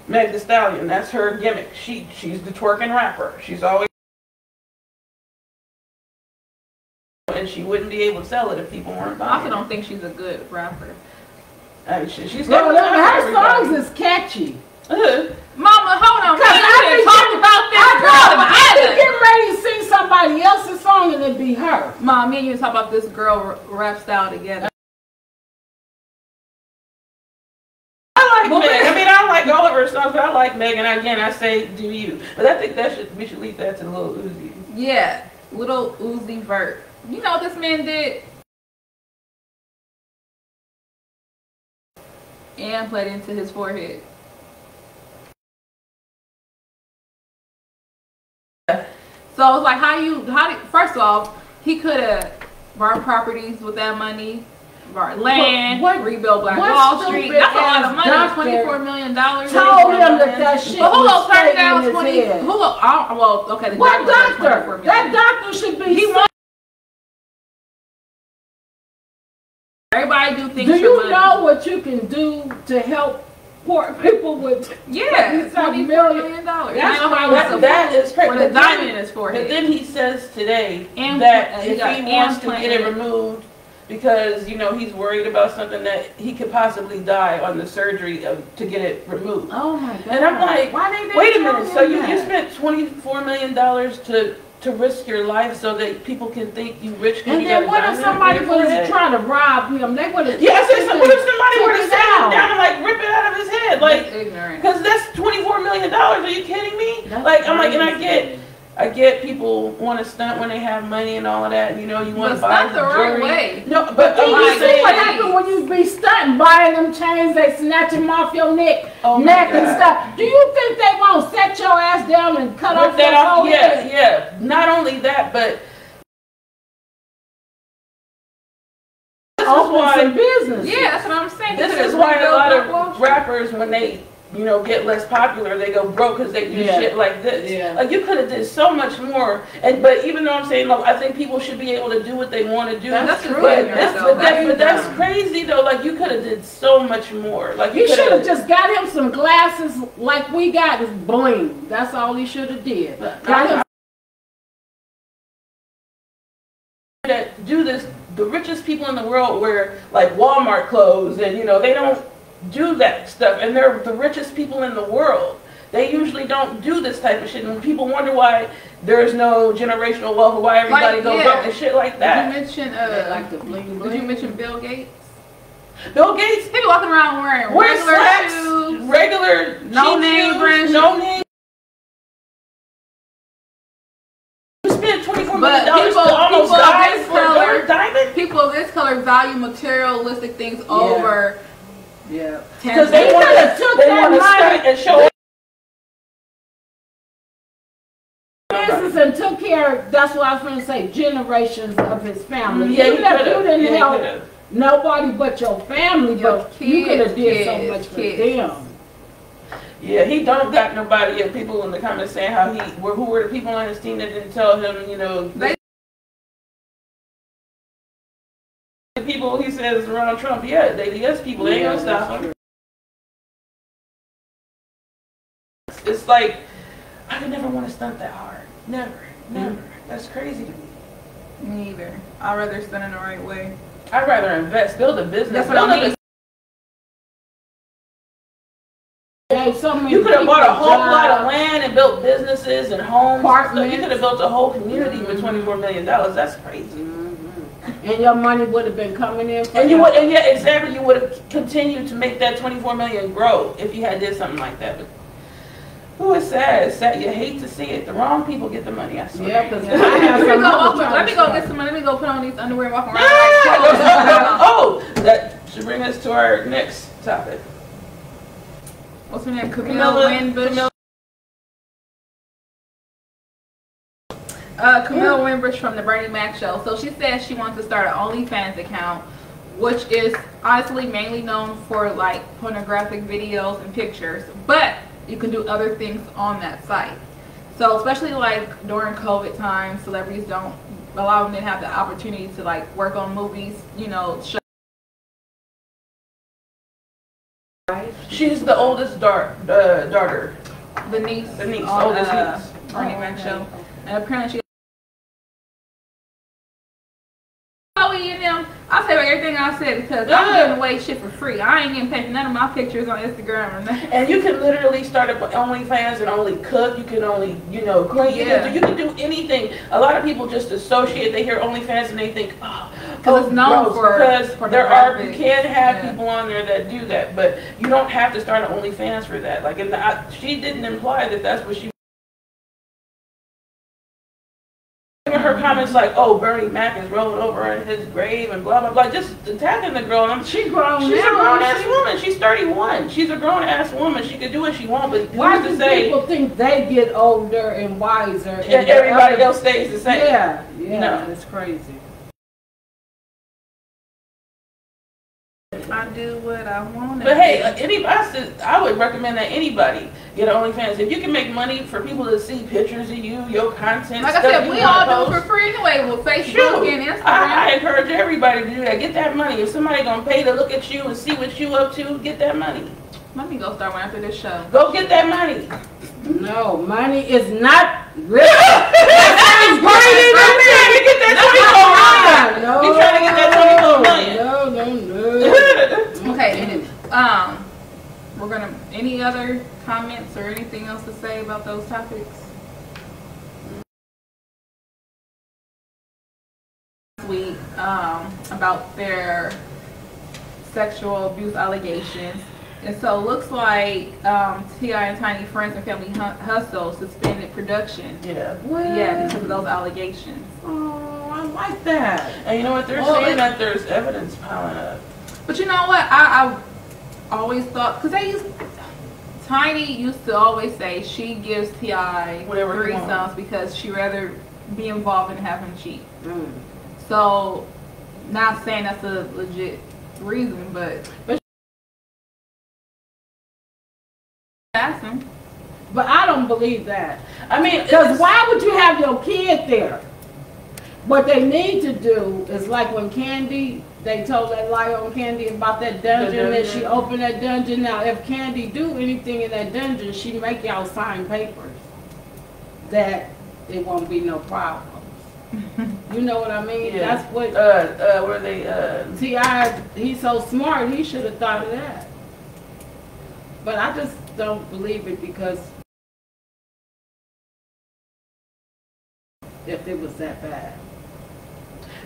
Speaker 2: Meg Thee Stallion, that's her gimmick. She she's the twerking rapper. She's always and she wouldn't be able to sell it if people weren't buying.
Speaker 1: I also
Speaker 2: buying.
Speaker 1: don't think she's a good rapper.
Speaker 2: I mean, she, she's
Speaker 3: Well,
Speaker 2: got
Speaker 3: her songs is catchy.
Speaker 2: is.
Speaker 1: Mama, hold on. We
Speaker 3: Cause I
Speaker 1: need
Speaker 3: be
Speaker 1: to talk about this
Speaker 3: I
Speaker 1: girl
Speaker 3: know, but I be
Speaker 1: together.
Speaker 3: getting ready to sing somebody else's song and it be her.
Speaker 1: Mom, me and you talk about this girl r- rap style together.
Speaker 2: I like
Speaker 1: Well,
Speaker 2: Meg. I mean, I like all of her songs, but I like Megan. Again, I say do you. But I think that should we should leave that to Lil Uzi.
Speaker 1: Yeah, Lil Uzi Vert. You know this man did? And played into his forehead. So it's like how you how do, first off he could have bought properties with that money, bought land,
Speaker 3: what-
Speaker 1: rebuilt Black
Speaker 3: what
Speaker 1: Wall Street. That's a lot of money. Twenty four million dollars.
Speaker 3: Told him that that shit
Speaker 1: But who
Speaker 3: was
Speaker 1: will
Speaker 3: straight in
Speaker 1: down
Speaker 3: his
Speaker 1: twenty? Who Well, okay. The
Speaker 3: What
Speaker 1: doctor
Speaker 3: doctor? That doctor should be.
Speaker 1: He Everybody do things
Speaker 3: Do
Speaker 1: for
Speaker 3: you know what you can do to help poor people with?
Speaker 1: Yeah, twenty
Speaker 3: million-
Speaker 1: dollars.
Speaker 3: That's why that-
Speaker 2: that is crazy.
Speaker 1: with a
Speaker 2: But then-
Speaker 1: diamond in his
Speaker 2: But then he says today
Speaker 1: And-
Speaker 2: that
Speaker 1: he
Speaker 2: if he wants to get it removed because you know he's worried about something that he could possibly die on the surgery of, to get it removed.
Speaker 3: Oh my god!
Speaker 2: And I'm like,
Speaker 3: why they
Speaker 2: Wait a minute. So you, you spent twenty four million dollars to to risk your life so that people can think you rich.
Speaker 3: And
Speaker 2: you
Speaker 3: then what if
Speaker 2: diamond
Speaker 3: somebody
Speaker 2: in your
Speaker 3: was trying to rob him? They would have.
Speaker 2: Yeah, I said, so what if somebody were to
Speaker 3: Took it
Speaker 2: sit him
Speaker 3: out.
Speaker 2: down and like rip it out of his head? Like,
Speaker 1: ignorant.
Speaker 2: Because that's twenty-four million dollars. Are you kidding me?
Speaker 3: That's
Speaker 2: like, I'm like, and I
Speaker 3: crazy.
Speaker 2: get, I get people want to stunt when they have money and all of that. You know, you want to buy
Speaker 1: stunt the right
Speaker 2: jewelry.
Speaker 1: way.
Speaker 2: No, but
Speaker 3: But you see
Speaker 1: saying-
Speaker 3: what happened when you be stunting, buying them chains, they snatch them off your neck,
Speaker 2: Oh
Speaker 3: neck and stuff. Do you think they won't set your ass down and cut
Speaker 2: rip
Speaker 3: off
Speaker 2: that
Speaker 3: your
Speaker 2: off. Yeah,
Speaker 3: forehead?
Speaker 2: yeah. Not only that, but this is why.
Speaker 3: business.
Speaker 1: Yeah, that's what I'm saying.
Speaker 2: This
Speaker 1: He
Speaker 2: is why a lot of rappers, when they, you know, get less popular, they go broke because they do
Speaker 3: Yeah.
Speaker 2: shit like this.
Speaker 3: Yeah.
Speaker 2: Like you could have did so much more. And but even though I'm saying, like, I think people should be able to do what they want to do.
Speaker 1: That's
Speaker 3: true.
Speaker 1: true.
Speaker 2: But, that's,
Speaker 1: though.
Speaker 2: but, that, but that's crazy though. Like you could have did so much more. Like
Speaker 3: You
Speaker 2: you
Speaker 3: should have
Speaker 2: have
Speaker 3: just got him some glasses like we got is bling. That's all he should have did. Got him
Speaker 2: that do this. The richest people in the world wear like Walmart clothes, and you know they don't do that stuff. And they're the richest people in the world. They usually don't do this type of shit. And people wonder why there's no generational wealth, or why everybody
Speaker 1: Like,
Speaker 2: goes
Speaker 1: yeah.
Speaker 2: broke and shit like that.
Speaker 1: Did you
Speaker 2: that.
Speaker 1: mention
Speaker 3: They
Speaker 1: uh?
Speaker 3: like the bling
Speaker 1: Did you mention Bill Gates?
Speaker 2: Bill Gates
Speaker 1: He walking around wearing
Speaker 2: wears
Speaker 1: regular
Speaker 2: slacks,
Speaker 1: shoes.
Speaker 2: regular
Speaker 1: No
Speaker 2: cheap
Speaker 1: name
Speaker 2: shoes,
Speaker 1: brand
Speaker 2: no name. You spent twenty four million
Speaker 1: But
Speaker 2: dollars
Speaker 1: people- people of this color-
Speaker 2: diamond.
Speaker 1: People of this color value materialistic things over
Speaker 3: Yeah.
Speaker 2: Because
Speaker 1: tangible.
Speaker 2: they
Speaker 3: They coulda took
Speaker 2: they
Speaker 3: that
Speaker 2: want
Speaker 3: money-
Speaker 2: and show
Speaker 3: business and took care, of, that's what I was gonna say, generations of his family.
Speaker 2: Yeah,
Speaker 3: Even
Speaker 2: he
Speaker 3: you
Speaker 2: have.
Speaker 3: didn't
Speaker 2: Yeah,
Speaker 3: help nobody but your family,
Speaker 1: Your
Speaker 3: but you could have
Speaker 1: kids,
Speaker 3: did so
Speaker 1: kids,
Speaker 3: much for
Speaker 1: kids.
Speaker 3: them.
Speaker 2: Yeah, he don't got nobody. And people in the comments saying how he, were, who were the people on his team that didn't tell him, you know,
Speaker 1: They-
Speaker 2: people he says around Trump. Yeah, they the yes people. They ain't gonna stop. It's like I could never want to stunt that hard. Never, never. That's crazy to me.
Speaker 1: Me either. I'd rather spend it the right way.
Speaker 2: I'd rather invest, build a business.
Speaker 1: That's what I mean.
Speaker 3: So
Speaker 2: You could have bought a whole lot of land and built businesses and homes.
Speaker 3: Apartments.
Speaker 2: You could have built a whole community with
Speaker 3: Mhm.
Speaker 2: twenty-four million dollars. That's crazy.
Speaker 3: Mhm. And your money would have been coming in.
Speaker 2: And you would, and yeah, exactly, you would have continued to make that twenty-four million grow if you had did something like that. But who is sad? It's sad. You hate to see it. The wrong people get the money. I swear.
Speaker 3: Yeah, 'cause
Speaker 1: Yeah.
Speaker 3: I
Speaker 1: Let
Speaker 3: have
Speaker 1: me
Speaker 3: some
Speaker 1: go, let me go get some money. Let me go put on these underwear and walk around
Speaker 2: Ah,
Speaker 1: like
Speaker 2: oh, that should bring us to our next topic.
Speaker 1: What's her name? Camille
Speaker 2: Camilla-
Speaker 1: Winbush.
Speaker 2: Camilla-
Speaker 1: Uh, Camille Winbush from the Bernie Mac show. So she says she wants to start an OnlyFans account, which is honestly mainly known for like pornographic videos and pictures, but you can do other things on that site. So especially like during COVID times, celebrities don't allow them to have the opportunity to like work on movies, you know, show
Speaker 2: She's the oldest dar- uh, daughter.
Speaker 1: the niece,
Speaker 2: The niece,
Speaker 1: on
Speaker 2: oldest
Speaker 1: uh,
Speaker 2: niece.
Speaker 1: Bernie Mac show. And apparently she Chloe and them, I'll say everything I said because I'm
Speaker 2: Yeah.
Speaker 1: giving away shit for free. I ain't getting paid for none of my pictures on Instagram or nothing.
Speaker 2: And you can literally start up OnlyFans and only cook. You can only, you know, clean. You,
Speaker 1: Yeah.
Speaker 2: can do, you can do anything. A lot of people just associate. They hear OnlyFans and they think, oh,
Speaker 1: 'Cause it's known
Speaker 2: gross,
Speaker 1: for
Speaker 2: because
Speaker 1: pornographic.
Speaker 2: there are you can have
Speaker 1: Yeah.
Speaker 2: people on there that do that, but you don't have to start an OnlyFans for that. Like, and I, she didn't imply that that's what she. Her comments like, "Oh, Bernie Mac is rolling over in his grave" and blah blah blah, just attacking the girl. I'm,
Speaker 3: She grown
Speaker 2: She's a grown ass
Speaker 3: she?
Speaker 2: woman. She's 31. She's a grown ass woman. She can do what she wants, but
Speaker 3: Why do
Speaker 2: say
Speaker 3: people think they get older and wiser? and the
Speaker 2: everybody
Speaker 3: other-
Speaker 2: else stays the same?
Speaker 3: Yeah, yeah,
Speaker 2: No.
Speaker 3: it's crazy.
Speaker 1: I do what I want
Speaker 2: But hey, any, I, said, I would recommend that anybody get an OnlyFans. If you can make money for people to see pictures of you, your content,
Speaker 1: like I said, we
Speaker 2: wanna
Speaker 1: all do it
Speaker 2: post,
Speaker 1: for free anyway with Facebook
Speaker 2: Shoot,
Speaker 1: and Instagram.
Speaker 2: I, I encourage everybody to do that. Get that money. If somebody gonna pay to look at you and see what you up to, get that money.
Speaker 1: Let me go start one after this show.
Speaker 2: Go get that money.
Speaker 3: No, money is not rich.
Speaker 2: That's great. I'm trying to get that 24 million.
Speaker 3: no,
Speaker 2: We trying to get that 24 million.
Speaker 3: No, no, no.
Speaker 1: Okay, and um, we're gonna. Any other comments or anything else to say about those topics? Week um, about their sexual abuse allegations, and so it looks like um, T.I. and Tiny Friends and Family Hustle suspended production.
Speaker 2: Yeah.
Speaker 1: Yeah, because of those allegations.
Speaker 3: Oh, I like that.
Speaker 2: And you know what? They're
Speaker 1: Well,
Speaker 2: saying that there's evidence piling up.
Speaker 1: But you know what? I, I always thought because they used Tiny used to always say she gives T.I.
Speaker 2: Whatever he wants.
Speaker 1: because she rather be involved in having cheat.
Speaker 3: Mm.
Speaker 1: So, not saying that's a legit reason, but
Speaker 3: But-
Speaker 1: ask him.
Speaker 3: But I don't believe that.
Speaker 2: I mean,
Speaker 3: Because why would you have your kid there? What they need to do is like when Kandi, they told that lie on Kandi about that dungeon, that she
Speaker 2: dungeon.
Speaker 3: opened that dungeon. Now, if Kandi do anything in that dungeon, she make y'all sign papers that it won't be no problems. you know what I mean?
Speaker 2: Yeah.
Speaker 3: That's what
Speaker 2: uh, uh, where they, uh,
Speaker 3: Ti. He's so smart. He should have thought of that. But I just don't believe it because if it was that bad.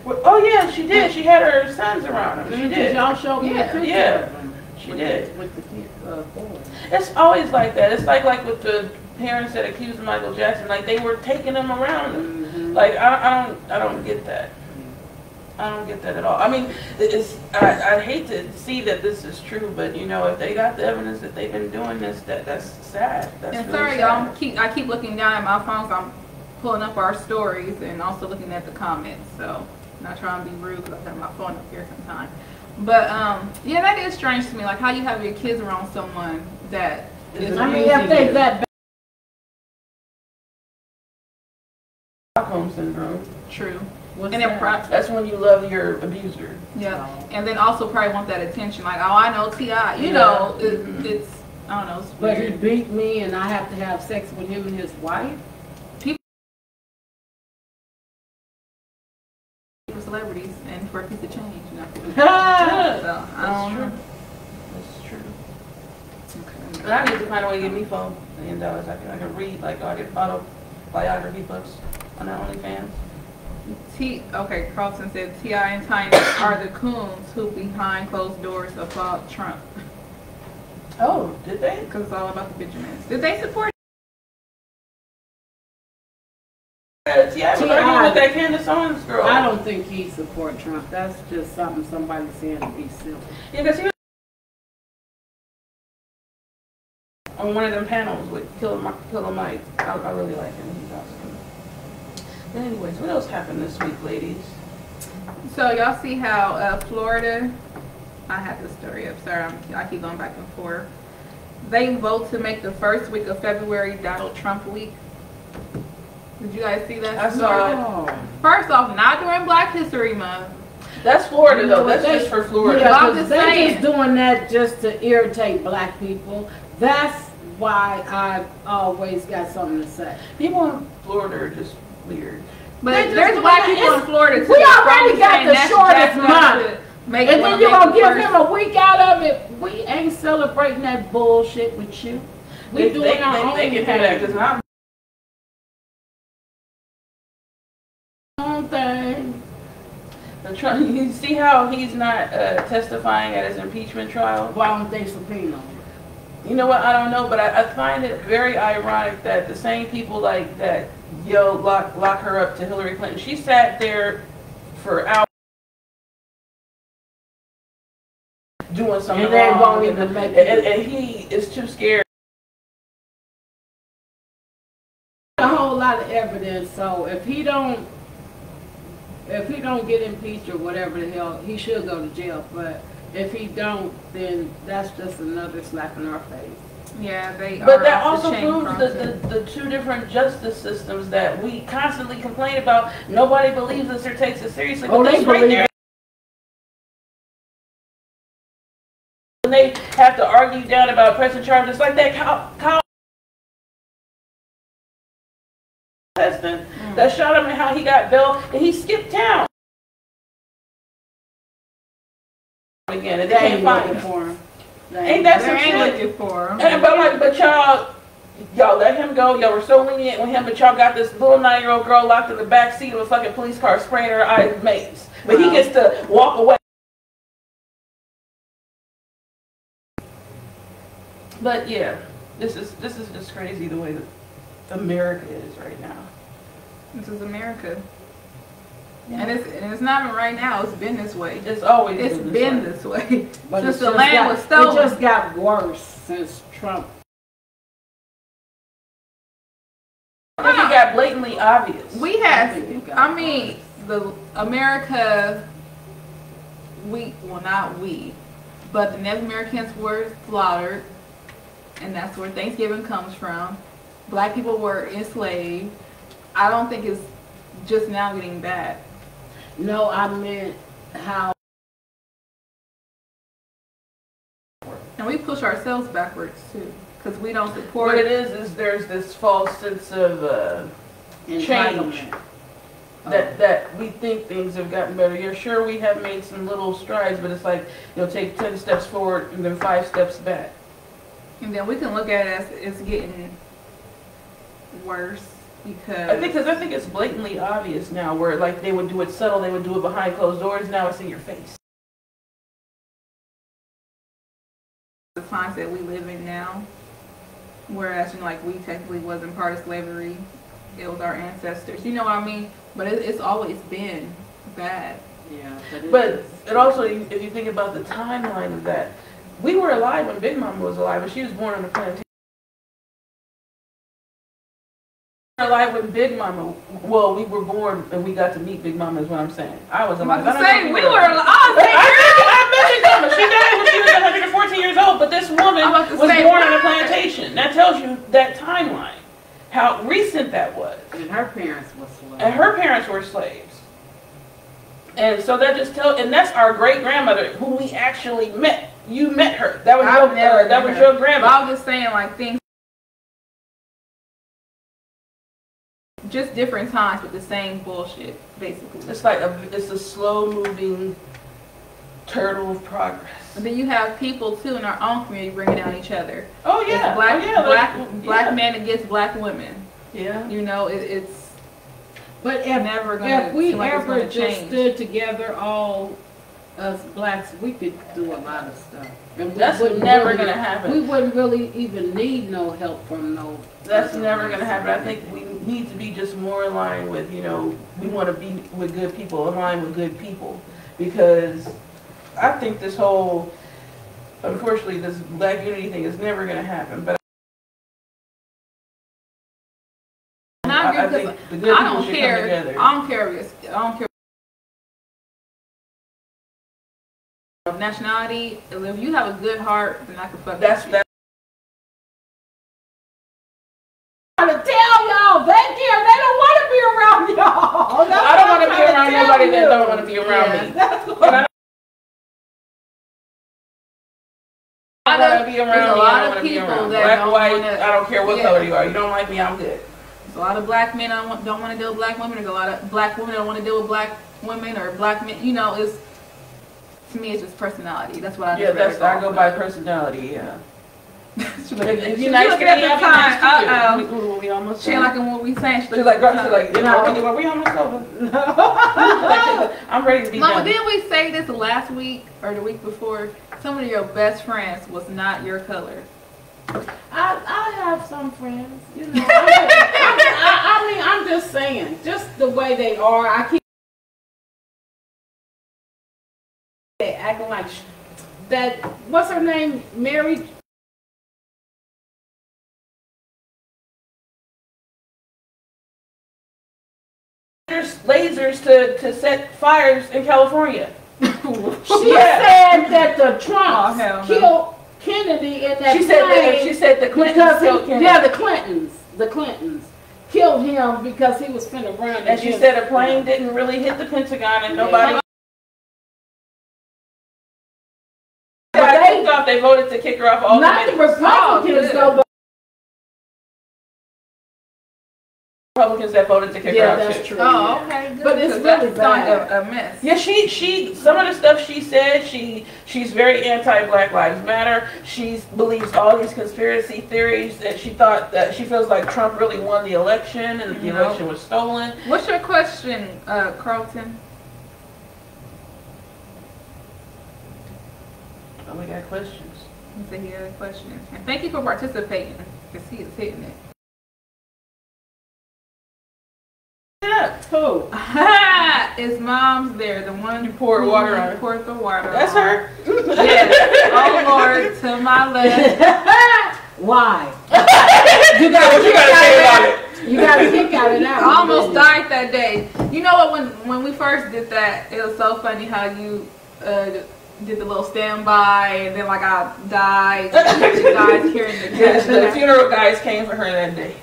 Speaker 2: well, oh yeah, she did. She had her sons around her. She
Speaker 3: Did
Speaker 2: did.
Speaker 3: y'all show me
Speaker 2: Yeah, yeah. She
Speaker 3: with
Speaker 2: did.
Speaker 3: The, with the kid, uh, boy.
Speaker 2: It's always like that. It's like like with the parents that accused Michael Jackson. Like they were taking them around them. Like I, I don't, I don't get that. I don't get that at all. I mean, it's I, I hate to see that this is true, but you know, if they got the evidence that they've been doing this, that that's sad. That's
Speaker 1: And
Speaker 2: really
Speaker 1: sorry,
Speaker 2: sad.
Speaker 1: y'all. Keep I keep looking down at my phone. So I'm pulling up our stories and also looking at the comments. So I'm not trying to be rude because I have got my phone up here sometimes. But um, yeah, that is strange to me. Like how you have your kids around someone that is
Speaker 2: I
Speaker 3: I mean,
Speaker 1: abusing
Speaker 3: if they
Speaker 1: you.
Speaker 3: that
Speaker 2: Stockholm syndrome.
Speaker 1: True.
Speaker 3: what's
Speaker 1: And then
Speaker 3: that?
Speaker 1: pro-
Speaker 2: That's when you love your abuser.
Speaker 1: Yeah, and then also probably want that attention. Like, oh, I know Ti. You
Speaker 2: Yeah.
Speaker 1: know, it,
Speaker 2: Mhm.
Speaker 1: it's I don't know. It's
Speaker 3: But he beat me, and I have to have sex with him and his wife.
Speaker 1: People celebrities and for a piece of change, you know. So,
Speaker 2: That's
Speaker 1: don't
Speaker 2: true.
Speaker 1: know.
Speaker 2: That's true.
Speaker 1: Okay.
Speaker 2: But I need to find a way to get me four million dollars. I can, I can read, like, I get autobiography books on our OnlyFans.
Speaker 1: T, okay, Carlton said T.I. and Tiny are the coons who behind closed doors applaud Trump.
Speaker 2: Oh, did they?
Speaker 1: Because it's all about the Benjamins. Did they support?
Speaker 2: Yeah, yeah, but
Speaker 3: T.I.
Speaker 2: arguing with that Candace Owens girl.
Speaker 3: I don't think he support Trump. That's just something somebody saying to be silly.
Speaker 2: Yeah, because he was on one of them panels with Killer, Mi- Killer Mike. I, I really like him. He's awesome. But anyways, what else happened this week, ladies?
Speaker 1: So y'all see how uh, Florida, I have the story up, sorry, I'm, I keep going back and forth. They vote to make the first week of February Donald Trump week. Did you guys see that?
Speaker 2: I saw it.
Speaker 1: First off, not during Black History Month.
Speaker 2: That's Florida, though. That's
Speaker 3: they-
Speaker 2: just for Florida.
Speaker 3: Yeah,
Speaker 1: I'm
Speaker 3: 'cause
Speaker 1: just
Speaker 3: they
Speaker 1: saying.
Speaker 3: just doing that just to irritate black people. That's why I've always got something to say.
Speaker 2: People in Florida are just weird.
Speaker 1: But
Speaker 3: They
Speaker 1: there's black people in Florida too.
Speaker 3: we already got the
Speaker 1: that's-
Speaker 3: shortest
Speaker 1: that's
Speaker 3: month.
Speaker 1: Make
Speaker 3: And then you
Speaker 1: make
Speaker 3: gonna give
Speaker 1: first-
Speaker 3: him a week out of it. We ain't celebrating that bullshit with you. We
Speaker 2: They,
Speaker 3: doing
Speaker 2: they,
Speaker 3: our
Speaker 2: they,
Speaker 3: own
Speaker 2: they can do that
Speaker 3: thing.
Speaker 2: I'm.
Speaker 3: Own thing.
Speaker 2: I'm you see how he's not uh, testifying at his impeachment trial?
Speaker 3: Why don't they subpoena him?
Speaker 2: You know what? I don't know, but I, I find it very ironic that the same people like that yo lock lock her up to Hillary Clinton. She sat there for hours doing something
Speaker 3: And they
Speaker 2: wrong,
Speaker 3: won't even make
Speaker 2: and,
Speaker 3: it.
Speaker 2: and he is too scared.
Speaker 3: a whole lot of evidence, so if he don't, if he don't get impeached or whatever the hell, he should go to jail, but if he don't, then that's just another slap in our face.
Speaker 1: Yeah, they
Speaker 2: But
Speaker 1: are
Speaker 2: that
Speaker 1: off the
Speaker 2: also proves the, the, the two different justice systems that we constantly complain about. Nobody believes us or takes us seriously.
Speaker 3: Oh,
Speaker 2: but
Speaker 3: they
Speaker 2: this right
Speaker 3: believe
Speaker 2: there. When they have to argue down about pressing charges like that, Kyle, Kyle
Speaker 1: Mm.
Speaker 2: that shot him and how he got bail and he skipped town again and they
Speaker 3: They
Speaker 2: can't
Speaker 3: ain't
Speaker 2: find him.
Speaker 3: for him.
Speaker 2: Ain't that some shit?
Speaker 1: looking for him.
Speaker 2: And, but like, but y'all, y'all let him go. Y'all were so lenient with him, but y'all got this little nine-year-old girl locked in the back seat of a fucking police car, spraying her eyes mace. But he gets to walk away. But yeah, this is this is just crazy the way that America is right now.
Speaker 1: This is America. And it's, and it's not even right now, it's been this way.
Speaker 2: It's always
Speaker 1: It's
Speaker 2: been,
Speaker 1: been
Speaker 2: this.
Speaker 1: this way.
Speaker 3: But
Speaker 1: Since the
Speaker 3: just
Speaker 1: land
Speaker 3: got-
Speaker 1: was stolen.
Speaker 3: It just got worse since Trump.
Speaker 2: I it got blatantly obvious.
Speaker 1: We had, I mean, the America, we, well, not we, but the Native Americans were slaughtered, and that's where Thanksgiving comes from. Black people were enslaved. I don't think it's just now getting bad.
Speaker 3: No, I meant how
Speaker 1: And we push ourselves backwards too, because we don't support
Speaker 2: what it is is there's this false sense of. Uh,
Speaker 3: entitlement.
Speaker 2: that that we think things have gotten better. You're sure we have made some little strides, but it's like you'll take ten steps forward and then five steps back.
Speaker 1: And then we can look at it as it's getting worse because
Speaker 2: I think because I think it's blatantly obvious now, where like they would do it subtle, they would do it behind closed doors. Now it's in your face.
Speaker 1: the times that we live in now, whereas you know, like we technically wasn't part of slavery, it was our ancestors. You know what I mean? But it, it's always been bad.
Speaker 3: Yeah, but it
Speaker 2: But
Speaker 3: is.
Speaker 2: it also, if you think about the timeline of that, we were alive when Big Mama was alive, and she was born on a plantation. Alive when Big Mama. Well, we were born and we got to meet Big Mama. Is what I'm saying. I was
Speaker 1: I'm
Speaker 2: alive. I don't know
Speaker 1: say
Speaker 2: if
Speaker 1: we
Speaker 2: you
Speaker 1: were. I was
Speaker 2: I
Speaker 1: saying,
Speaker 2: I met Big Mama. She died when she was 114 years old, but this woman
Speaker 1: I'm about to
Speaker 2: was
Speaker 1: say,
Speaker 2: born on a plantation. That tells you that timeline, how recent that was.
Speaker 3: And her parents were slaves.
Speaker 2: And her parents were slaves. And so that just tell, and that's our great grandmother who we actually met. You met her. That was
Speaker 1: I've
Speaker 2: your,
Speaker 1: never
Speaker 2: uh, that was
Speaker 1: her.
Speaker 2: your
Speaker 1: but
Speaker 2: grandma.
Speaker 1: I was just saying like things. Just different times with the same bullshit, basically.
Speaker 2: It's like a, it's a slow moving turtle of progress.
Speaker 1: And then you have people too in our own community bringing down each other.
Speaker 2: Oh
Speaker 1: It's
Speaker 2: yeah,
Speaker 1: black,
Speaker 2: oh, yeah,
Speaker 1: black,
Speaker 2: like,
Speaker 1: black
Speaker 2: yeah.
Speaker 1: men against black women.
Speaker 2: Yeah.
Speaker 1: You know, it, it's
Speaker 3: But if,
Speaker 1: never gonna
Speaker 3: if we
Speaker 1: like
Speaker 3: ever
Speaker 1: gonna
Speaker 3: just
Speaker 1: change.
Speaker 3: stood together, all us blacks, we could do a lot of stuff. And
Speaker 2: That's
Speaker 3: wouldn't
Speaker 2: never
Speaker 3: really-
Speaker 2: gonna happen.
Speaker 3: We wouldn't really even need no help from no.
Speaker 2: That's never gonna happen. I think we need to be just more in line with, you know, we wanna be with good people, in line with good people. Because I think this whole, unfortunately, this black unity thing is never gonna happen, but
Speaker 1: And I
Speaker 2: I, think the good
Speaker 1: I
Speaker 2: people
Speaker 1: don't
Speaker 2: come
Speaker 1: care.
Speaker 2: together.
Speaker 1: I don't care. if I don't care. Nationality, if you have a good heart, then I can fuck
Speaker 2: That's,
Speaker 1: with you.
Speaker 2: that's,
Speaker 3: trying to tell y'all, they care, they don't want to be around y'all. That's
Speaker 2: I don't
Speaker 3: what
Speaker 2: wanna
Speaker 3: I'm
Speaker 2: be
Speaker 3: trying to
Speaker 2: around
Speaker 3: tell
Speaker 2: nobody that
Speaker 3: you.
Speaker 2: don't wanna be around
Speaker 3: Yeah,
Speaker 2: me.
Speaker 3: that's what-
Speaker 2: and I
Speaker 1: A
Speaker 2: don't
Speaker 1: lot
Speaker 2: wanna
Speaker 1: of-
Speaker 2: be around me, I
Speaker 1: lot
Speaker 2: don't
Speaker 1: of
Speaker 2: wanna be
Speaker 1: people
Speaker 2: around.
Speaker 1: that
Speaker 2: Black, white,
Speaker 1: wanna-
Speaker 2: I don't care what
Speaker 1: Yeah.
Speaker 2: color you are, you don't like me, I'm good.
Speaker 1: There's a lot of black men don't want, don't want to deal with black women. There's a lot of black women that don't want to deal with black women or black men. You know, it's to me, it's just personality. That's what I.
Speaker 2: Yeah, that's, I go by personality, yeah.
Speaker 1: She
Speaker 2: If
Speaker 1: look-
Speaker 2: if
Speaker 1: she
Speaker 2: you're nice to
Speaker 1: looking at the
Speaker 2: I'll be nice
Speaker 1: time. Uh-oh.
Speaker 2: We- we- we almost
Speaker 1: She like in what we saying. She
Speaker 2: She's like,
Speaker 1: look
Speaker 2: girl,
Speaker 1: at
Speaker 2: she's like, you know, are we almost over? Like, I'm ready to be
Speaker 1: Mama,
Speaker 2: done.
Speaker 1: didn't we say this last week or the week before? Some of your best friends was not your color.
Speaker 3: I, I have some friends, you know. I, I, I mean, I'm just saying, just the way they are. I keep they acting like that. What's her name? Mary.
Speaker 2: There's lasers to, to set fires in California.
Speaker 3: She
Speaker 2: Yeah.
Speaker 3: said that the
Speaker 1: Oh,
Speaker 3: Trumps
Speaker 1: hell no.
Speaker 3: killed Kennedy in that
Speaker 2: She said that,
Speaker 3: plane
Speaker 2: she said the Clintons killed
Speaker 3: he,
Speaker 2: Kennedy.
Speaker 3: yeah, the Clintons, the Clintons killed him because he was finna run.
Speaker 2: And she said a plane
Speaker 3: them.
Speaker 2: didn't really hit the Pentagon and nobody.
Speaker 3: But they-
Speaker 2: think they voted to kick her off all
Speaker 3: Not the
Speaker 2: committees.
Speaker 3: Republicans oh,
Speaker 1: good.
Speaker 3: though,
Speaker 2: Republicans that voted to kick her
Speaker 3: yeah, that's
Speaker 2: too.
Speaker 3: true.
Speaker 1: Oh, okay. Good,
Speaker 3: But it's really
Speaker 1: that's
Speaker 3: bad.
Speaker 1: a, a mess.
Speaker 2: Yeah, she she some of the stuff she said, she she's very anti Black Lives Matter. She believes all these conspiracy theories that she thought that she feels like Trump really won the election and that the election was stolen.
Speaker 1: What's your question, uh, Carlton?
Speaker 2: Oh, we got questions.
Speaker 1: He said he had a question. And thank you for participating, because he is hitting it.
Speaker 2: Yeah,
Speaker 3: Who?
Speaker 1: His mom's there, the one
Speaker 2: who poured
Speaker 1: who
Speaker 2: water on her.
Speaker 1: Poured the water.
Speaker 2: that's
Speaker 1: on.
Speaker 2: her.
Speaker 1: Yes. Oh Lord, to my left.
Speaker 3: Why?
Speaker 2: you got what you gotta say about it.
Speaker 3: You got to kick out of that.
Speaker 1: I almost died that day. You know what? When when we first did that, it was so funny how you uh, did the little standby, and then like I died. You guys carrying the
Speaker 2: Yes, the funeral guys came for her that day.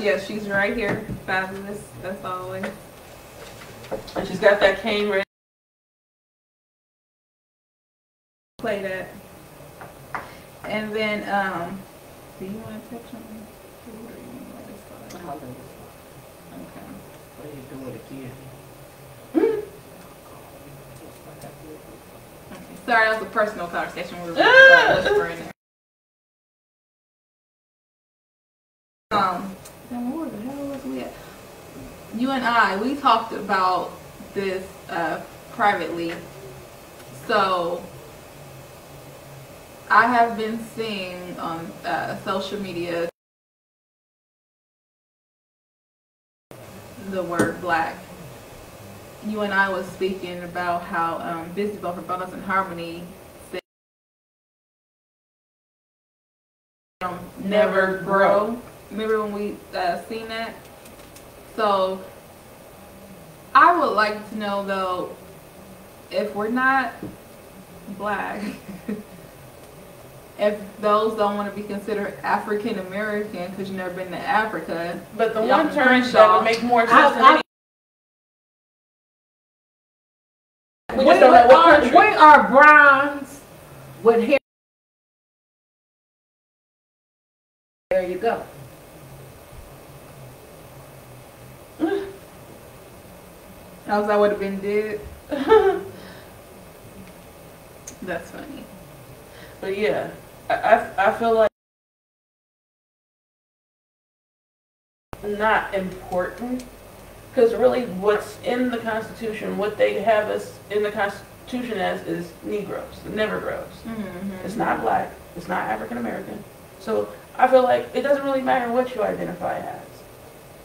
Speaker 1: Yeah, she's right here, fabulous as always.
Speaker 2: and she's got that cane ready.
Speaker 1: Play that. And then, um, do you want to touch something? Or you let us? Okay.
Speaker 3: What are you do it again?
Speaker 1: Okay. Sorry, that was a personal conversation. We were
Speaker 2: Ah!
Speaker 1: Um, where the hell was we at? You and I, we talked about this uh, privately. So, I have been seeing on uh, social media the word black. You and I was speaking about how um, Bizzy Bone from Bone Thugs-n-Harmony said never grow. Remember when we uh, seen that? So I would like to know though if we're not black, if those don't want to be considered African American because you've never been to Africa,
Speaker 2: But the one term
Speaker 1: Crenshaw.
Speaker 2: that would make more sense
Speaker 3: I-
Speaker 2: than
Speaker 3: I-
Speaker 2: any. We
Speaker 3: We,
Speaker 2: just what
Speaker 3: are,
Speaker 2: country.
Speaker 3: we are bronze with hair There you go.
Speaker 1: Else I would have been dead. That's funny.
Speaker 2: But yeah, I, I, I feel like not important because really what's in the Constitution, what they have us in the Constitution as is Negroes, never grows.
Speaker 1: Mm-hmm.
Speaker 2: It's not black, it's not African American. So I feel like it doesn't really matter what you identify as.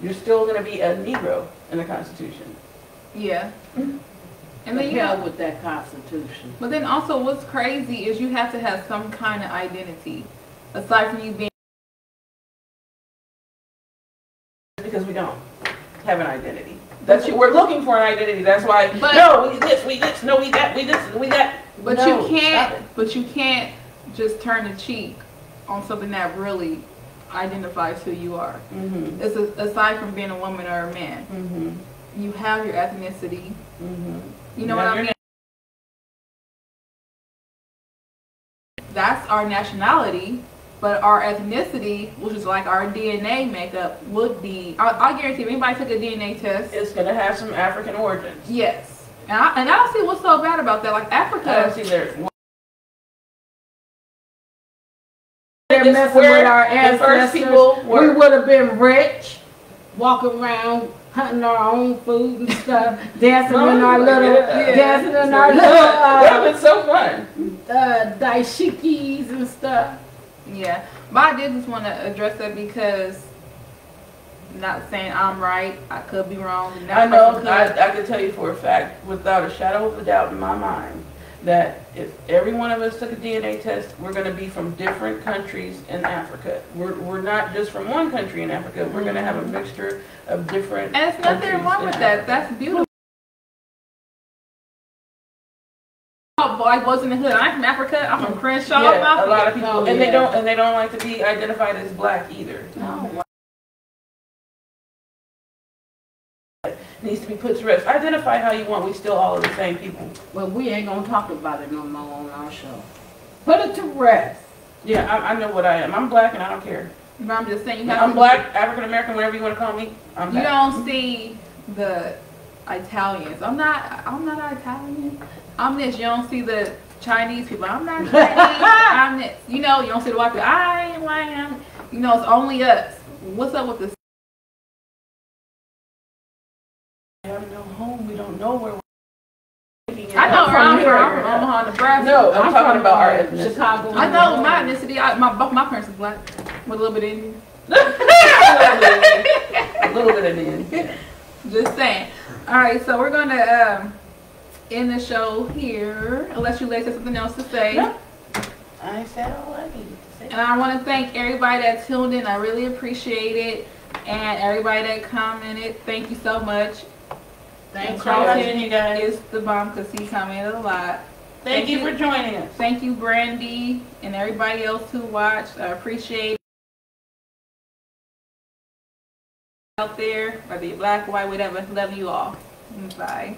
Speaker 2: You're still going to be a Negro in the Constitution.
Speaker 1: Yeah.
Speaker 2: Mhm.
Speaker 1: And then
Speaker 3: The
Speaker 1: you
Speaker 3: hell
Speaker 1: have,
Speaker 3: with that constitution.
Speaker 1: but then also what's crazy is you have to have some kind of identity aside from you being.
Speaker 2: Because we don't have an identity. That's we're looking for an identity. That's why
Speaker 1: But-
Speaker 2: no, we this, we this, no, we that, we this, we that.
Speaker 1: But
Speaker 2: No,
Speaker 1: you can't. But you can't just turn the cheek on something that really identifies who you are.
Speaker 2: Mhm.
Speaker 1: It's a, aside from being a woman or a man.
Speaker 2: Mhm.
Speaker 1: You have your ethnicity.
Speaker 2: Mhm.
Speaker 1: You know
Speaker 2: Yeah,
Speaker 1: what I mean? That's our nationality, but our ethnicity, which is like our DNA makeup, would be. I, I guarantee if anybody took a DNA test,
Speaker 2: It's gonna have some African origins.
Speaker 1: yes. And I, and I don't see what's so bad about that. Like Africa.
Speaker 2: I don't see there's one.
Speaker 3: They're messing with our
Speaker 2: the
Speaker 3: ancestors. We would have been rich, walking around hunting our own food and stuff, dancing in our little,
Speaker 2: Yeah.
Speaker 3: dancing in
Speaker 2: That
Speaker 3: our
Speaker 2: would
Speaker 3: little
Speaker 2: have
Speaker 3: uh,
Speaker 2: been so fun.
Speaker 3: uh, dashikis and stuff.
Speaker 1: yeah. But I did just want to address that because, not saying I'm right, I could be wrong.
Speaker 2: I know,
Speaker 1: person
Speaker 2: I,
Speaker 1: could.
Speaker 2: I can tell you for a fact, without a shadow of a doubt in my mind, that if every one of us took a DNA test, we're gonna be from different countries in Africa. We're, we're not just from one country in Africa, we're gonna have a mixture of different
Speaker 1: And it's nothing wrong with that.
Speaker 2: Africa.
Speaker 1: That's beautiful. Oh, I was in the hood. I'm from Africa. I'm from Crenshaw.
Speaker 2: Yeah, a lot of people, and they don't, and they don't like to be identified as black either.
Speaker 3: No,
Speaker 2: Needs to be put to rest. Identify how you want, we still all are the same people.
Speaker 3: well, we ain't gonna talk about it no more on our show. Put it to rest.
Speaker 2: Yeah, I, I know what I am. I'm black and I don't care.
Speaker 1: But I'm just saying, you have
Speaker 2: I'm
Speaker 1: to-
Speaker 2: black, African American, whatever you wanna call me, I'm
Speaker 1: You
Speaker 2: black.
Speaker 1: don't see the Italians. I'm not. I'm not Italian. I'm this. You don't see the Chinese people. I'm not Chinese. I'm this. You know. You don't see the white people. I ain't white. I'm, you know. It's only us. What's up with this?
Speaker 2: Know where.
Speaker 1: I know where I'm
Speaker 3: from
Speaker 1: from. I'm from Omaha, Nebraska.
Speaker 2: No, I'm talking
Speaker 3: from,
Speaker 2: about our ethnicity.
Speaker 3: Chicago.
Speaker 1: I know my ethnicity. I, my both my parents are black with a little bit of Indian.
Speaker 2: A little bit of the end.
Speaker 1: Just saying. All right, so we're gonna um, end the show here, unless you ladies have something else to say.
Speaker 2: No. I said all I needed to say.
Speaker 1: And I want to thank everybody that tuned in. I really appreciate it, and everybody that commented. Thank you so much.
Speaker 3: Thanks for
Speaker 1: Carlton
Speaker 3: watching, you guys.
Speaker 1: is the bomb because he commented a lot.
Speaker 2: Thank you for joining us.
Speaker 1: Thank you, Brandy, and everybody else who watched. I appreciate out there, whether you're black, white, whatever. Love you all. Bye.